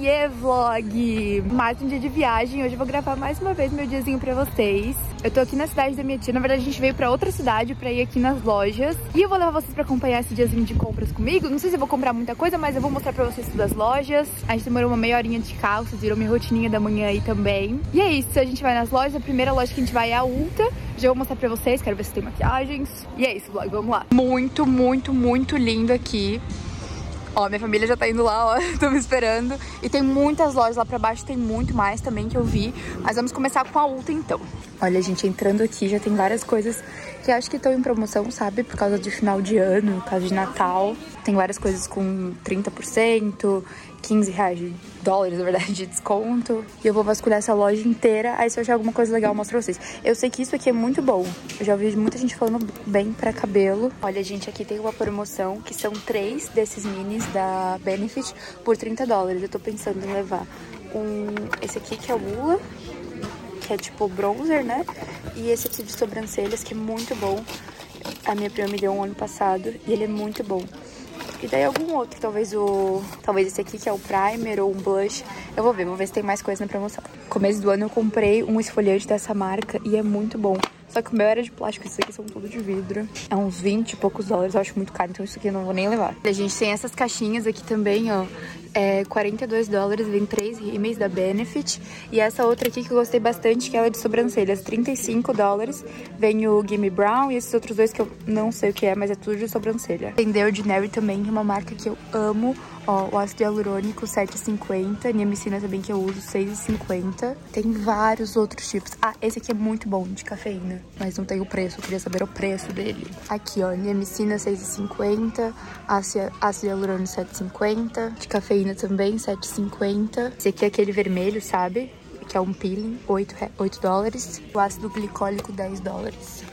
Oiê, vlog! Mais um dia de viagem. Hoje eu vou gravar mais uma vez meu diazinho pra vocês. Eu tô aqui na cidade da minha tia. Na verdade, a gente veio pra outra cidade pra ir aqui nas lojas. E eu vou levar vocês pra acompanhar esse diazinho de compras comigo. Não sei se eu vou comprar muita coisa, mas eu vou mostrar pra vocês todas as lojas. A gente demorou uma meia horinha de carro, vocês viram minha rotininha da manhã aí também. E é isso, a gente vai nas lojas. A primeira loja que a gente vai é a Ulta. Já vou mostrar pra vocês, quero ver se tem maquiagens. E é isso, vlog, vamos lá. Muito, muito, muito lindo aqui. Ó, minha família já tá indo lá, ó, tô me esperando. E tem muitas lojas lá pra baixo, tem muito mais também que eu vi. Mas vamos começar com a Ulta então. Olha, gente, entrando aqui já tem várias coisas que acho que estão em promoção, sabe? Por causa de final de ano, por causa de Natal. Tem várias coisas com 30%, 15 reais de dólares, na verdade, de desconto. E eu vou vasculhar essa loja inteira. Aí se eu achar alguma coisa legal, eu mostro pra vocês. Eu sei que isso aqui é muito bom. Eu já ouvi muita gente falando bem pra cabelo. Olha, gente, aqui tem uma promoção que são três desses minis da Benefit por 30 dólares. Eu tô pensando em levar um... Esse aqui que é o Lula, que é tipo bronzer, né? E esse aqui de sobrancelhas, que é muito bom. A minha prima me deu um ano passado e ele é muito bom. E daí algum outro, talvez o. Talvez esse aqui que é o primer ou um blush. Eu vou ver, vou ver se tem mais coisa na promoção. Começo do ano eu comprei um esfoliante dessa marca e é muito bom. Só que o meu era de plástico, esses aqui são tudo de vidro. É uns 20 e poucos dólares, eu acho muito caro, então isso aqui eu não vou nem levar. A gente tem essas caixinhas aqui também, ó. É 42 dólares, vem três rímeis da Benefit. E essa outra aqui que eu gostei bastante, que ela é de sobrancelhas, 35 dólares. Vem o Gimme Brown e esses outros dois que eu não sei o que é, mas é tudo de sobrancelha. Tem The Ordinary também, uma marca que eu amo. Ó, o ácido hialurônico 7,50. Niamicina também que eu uso 6,50. Tem vários outros tipos. Ah, esse aqui é muito bom, de cafeína. Mas não tem o preço, eu queria saber o preço dele. Aqui, ó, Niamicina 6,50. Ácido hialurônico 7,50. De cafeína também, 7,50. Esse aqui é aquele vermelho, sabe? Que é um peeling, 8, 8 dólares. O ácido glicólico, 10 dólares.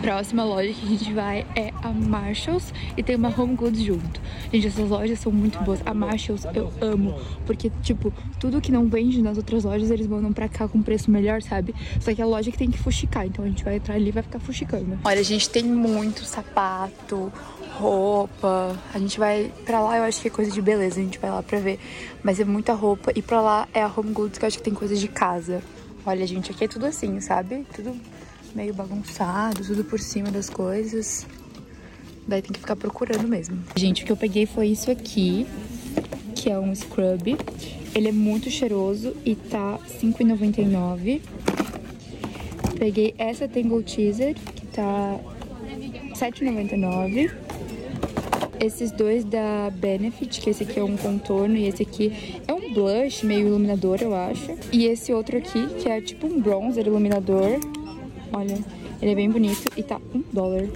Próxima loja que a gente vai é a Marshalls e tem uma Home Goods junto. Gente, essas lojas são muito boas. A Marshalls eu amo, porque, tipo, tudo que não vende nas outras lojas, eles mandam pra cá com preço melhor, sabe? Só que é a loja que tem que fuxicar, então a gente vai entrar ali e vai ficar fuxicando. Olha, a gente tem muito sapato, roupa. A gente vai pra lá, eu acho que é coisa de beleza, a gente vai lá pra ver. Mas é muita roupa. E pra lá é a Home Goods, que eu acho que tem coisas de casa. Olha, gente, aqui é tudo assim, sabe? Tudo meio bagunçado, tudo por cima das coisas. Daí tem que ficar procurando mesmo. Gente, o que eu peguei foi isso aqui, que é um scrub. Ele é muito cheiroso e tá R$5,99. Peguei essa Tangle Teaser, que tá R$7,99. Esses dois da Benefit, que esse aqui é um contorno e esse aqui é um blush meio iluminador, eu acho. E esse outro aqui, que é tipo um bronzer iluminador. Olha, ele é bem bonito e tá um dólar.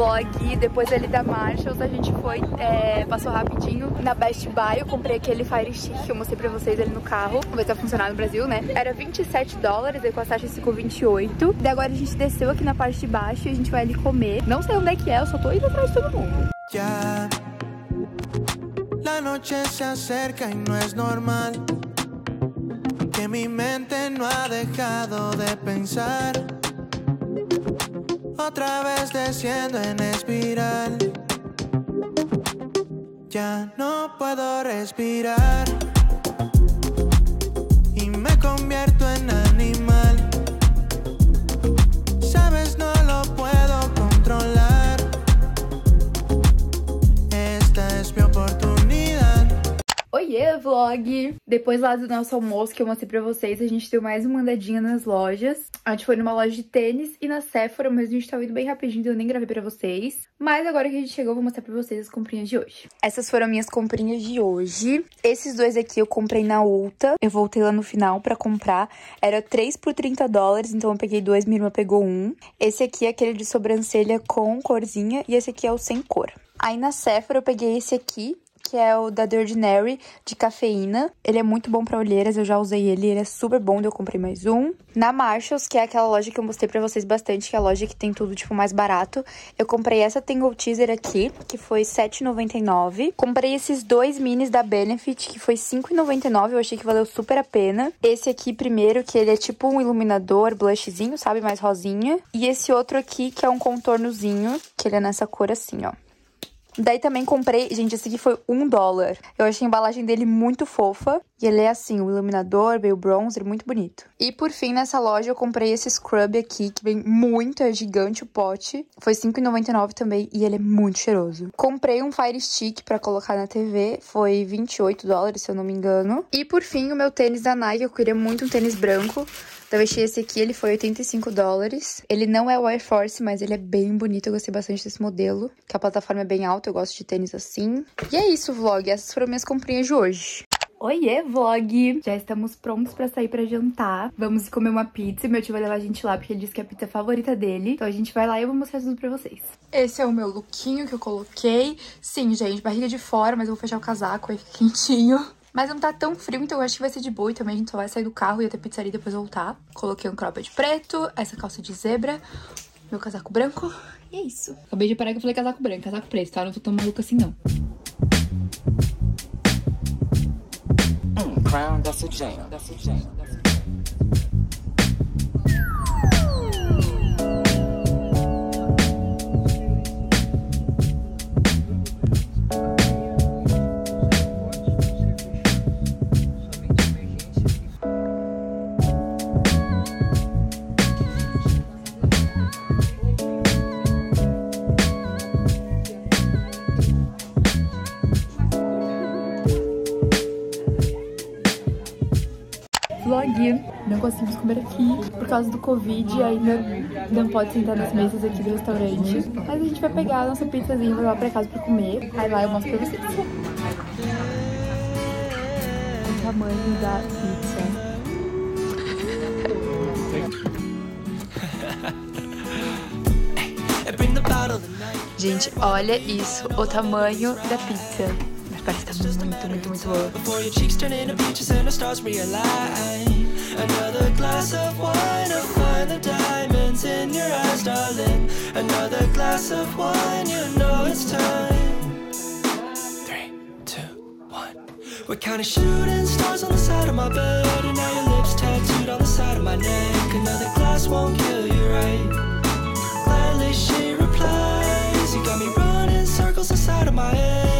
Vlog, depois ali da Marshalls a gente foi, é, passou rapidinho na Best Buy, eu comprei aquele Fire Stick que eu mostrei pra vocês ali no carro, vai funcionar no Brasil, né? Era 27 dólares, aí com a taxa ficou 28, e agora a gente desceu aqui na parte de baixo e a gente vai ali comer, não sei onde é que é, eu só tô indo atrás de todo mundo. La noche se acerca y no es normal que mi mente no ha dejado de pensar. Otra vez desciendo en espiral. Ya no puedo respirar y me convierto en Oiê, vlog! Depois lá do nosso almoço que eu mostrei pra vocês, a gente deu mais uma andadinha nas lojas. A gente foi numa loja de tênis e na Sephora, mas a gente tava indo bem rapidinho, então eu nem gravei pra vocês. Mas agora que a gente chegou, eu vou mostrar pra vocês as comprinhas de hoje. Essas foram minhas comprinhas de hoje. Esses dois aqui eu comprei na Ulta. Eu voltei lá no final pra comprar. Era 3 por 30 dólares, então eu peguei dois, minha irmã pegou um. Esse aqui é aquele de sobrancelha com corzinha e esse aqui é o sem cor. Aí na Sephora eu peguei esse aqui, que é o da The Ordinary, de cafeína. Ele é muito bom pra olheiras, eu já usei ele, ele é super bom, eu comprei mais um. Na Marshalls, que é aquela loja que eu mostrei pra vocês bastante, que é a loja que tem tudo, tipo, mais barato. Eu comprei essa Tangle Teaser aqui, que foi R$7,99. Comprei esses dois minis da Benefit, que foi R$5,99, eu achei que valeu super a pena. Esse aqui primeiro, que ele é tipo um iluminador, blushzinho, sabe, mais rosinha. E esse outro aqui, que é um contornozinho, que ele é nessa cor assim, ó. Daí também comprei, gente, esse aqui foi um dólar. Eu achei a embalagem dele muito fofa. E ele é assim, o iluminador, meio bronzer, muito bonito. E por fim, nessa loja eu comprei esse scrub aqui, que vem muito, é gigante o pote. Foi R$5,99 também e ele é muito cheiroso. Comprei um Fire Stick pra colocar na TV, foi 28 dólares, se eu não me engano. E por fim, o meu tênis da Nike, eu queria muito um tênis branco. Então, eu achei esse aqui, ele foi 85 dólares. Ele não é o Air Force, mas ele é bem bonito. Eu gostei bastante desse modelo, que a plataforma é bem alta. Eu gosto de tênis assim. E é isso, vlog. Essas foram minhas comprinhas de hoje. Oiê, vlog! Já estamos prontos pra sair pra jantar. Vamos comer uma pizza. Meu tio vai levar a gente lá porque ele disse que é a pizza favorita dele. Então a gente vai lá e eu vou mostrar tudo pra vocês. Esse é o meu lookinho que eu coloquei. Sim, gente, barriga de fora, mas eu vou fechar o casaco, aí fica quentinho. Mas não tá tão frio, então eu acho que vai ser de boa. E também a gente só vai sair do carro e até pizzaria e depois voltar. Coloquei um cropped preto, essa calça de zebra, meu casaco branco. E é isso. Acabei de parar que eu falei casaco branco, casaco preto, tá? Eu não tô tão maluca assim, não. Crown, that's a jam, that's a jam, conseguimos comer aqui por causa do Covid, ainda não pode sentar nas mesas aqui do restaurante. Mas a gente vai pegar a nossa pizzazinha e levar pra casa pra comer. Aí lá eu mostro pra vocês. O tamanho da pizza. Gente, olha isso, o tamanho da pizza. Before your cheeks turn into peaches and the stars realign. Another glass of wine to find the diamonds in your eyes, darling. Another glass of wine, you know it's time. Three, two, one. We're counting shooting stars on the side of my bed, and now your lips tattooed on the side of my neck. Another glass won't kill you, right? Gladly she replies. You got me running circles inside of my head.